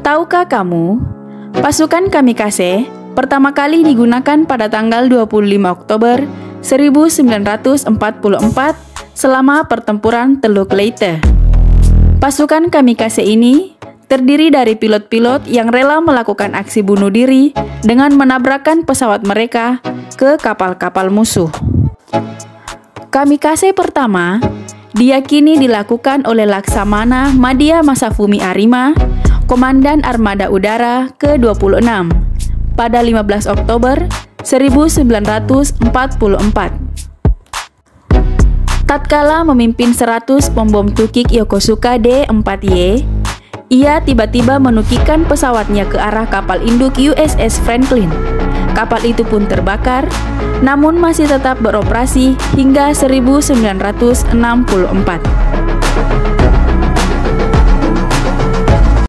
Tahukah kamu, pasukan kamikaze pertama kali digunakan pada tanggal 25 Oktober 1944 selama pertempuran Teluk Leyte. Pasukan kamikaze ini terdiri dari pilot-pilot yang rela melakukan aksi bunuh diri dengan menabrakkan pesawat mereka ke kapal-kapal musuh. Kamikaze pertama diyakini dilakukan oleh Laksamana Madya Masafumi Arima, Komandan Armada Udara ke-26 pada 15 Oktober 1944. Tatkala memimpin 100 pembom tukik Yokosuka D-4Y, ia tiba-tiba menukikan pesawatnya ke arah kapal induk USS Franklin. Kapal itu pun terbakar, namun masih tetap beroperasi hingga 1964.